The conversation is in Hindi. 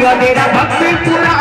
मेरा भक्त पूरा